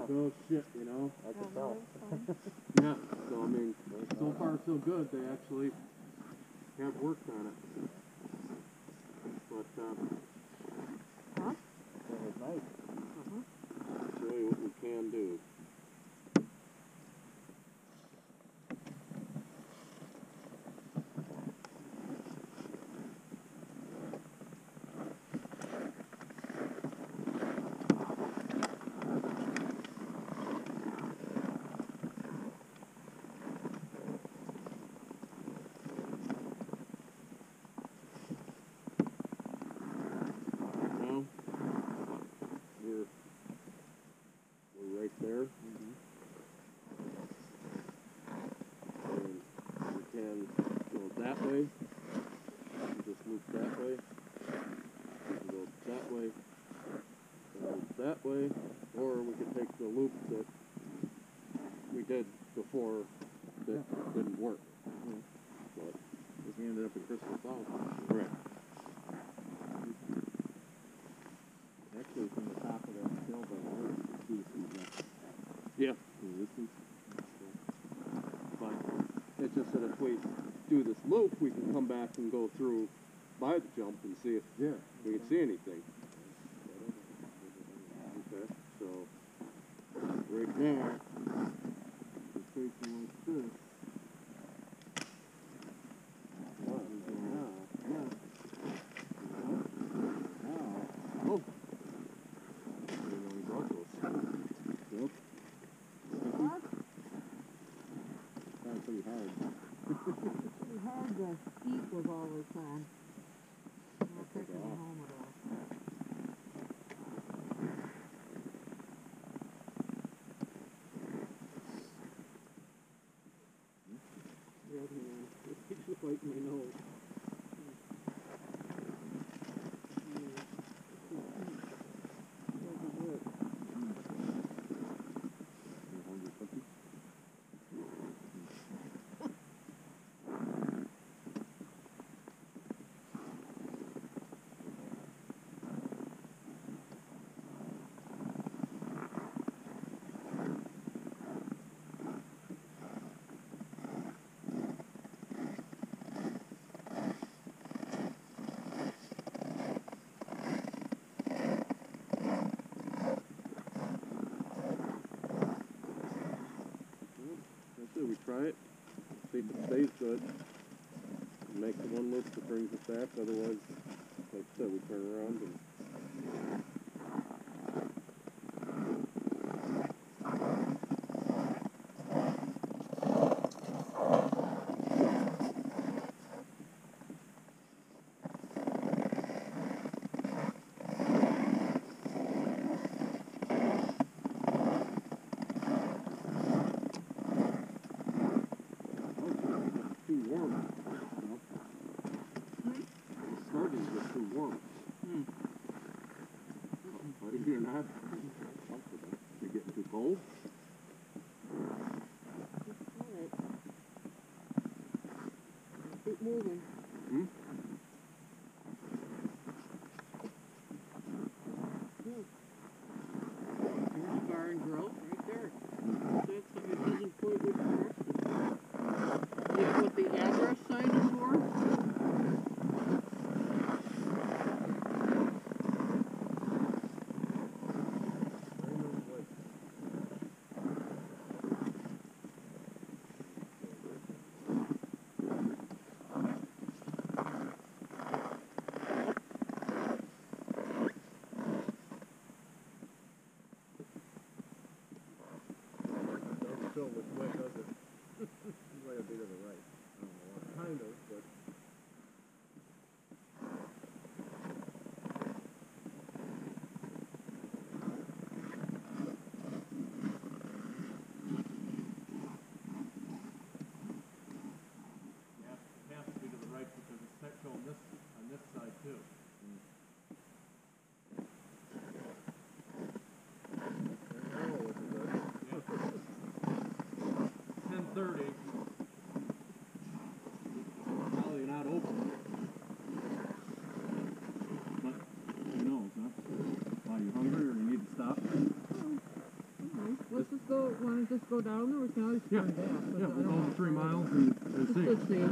was oh shit, you know. I Yeah, can tell. Yeah, so I mean, so far so good. They actually have worked on it. But um, Huh? It was nice. show you what we can do. Right there. And we can go that way, and just loop that way, we can go that way, and loop that way, or we could take the loop that we did before that didn't work. But, Because we ended up at Crystal South. correct. Actually, from the top of that hill by the river, it's decent, but Yeah. the distance. But it's just that if we do this loop, we can come back and go through by the jump and see if Yeah. we can see anything. Okay, so right there, It's facing like this. Oh, Yeah, heat was always on. Taking it off. home try it, see if it stays good. Make the one loop that brings it back, otherwise, like I said, we turn around and Keep 30. Probably not open. But who knows, huh? Why, you hungry or you need to stop? Let's just go, want to just go down there? We can always turn back. Yeah, we'll go three miles and, and see. Let's see.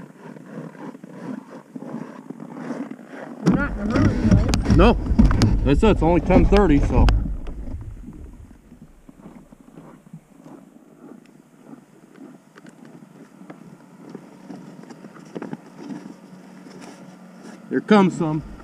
We're not in a hurry, right? No. That's it. It's only 10.30, so... Here comes some.